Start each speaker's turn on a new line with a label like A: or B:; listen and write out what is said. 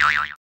A: Bye.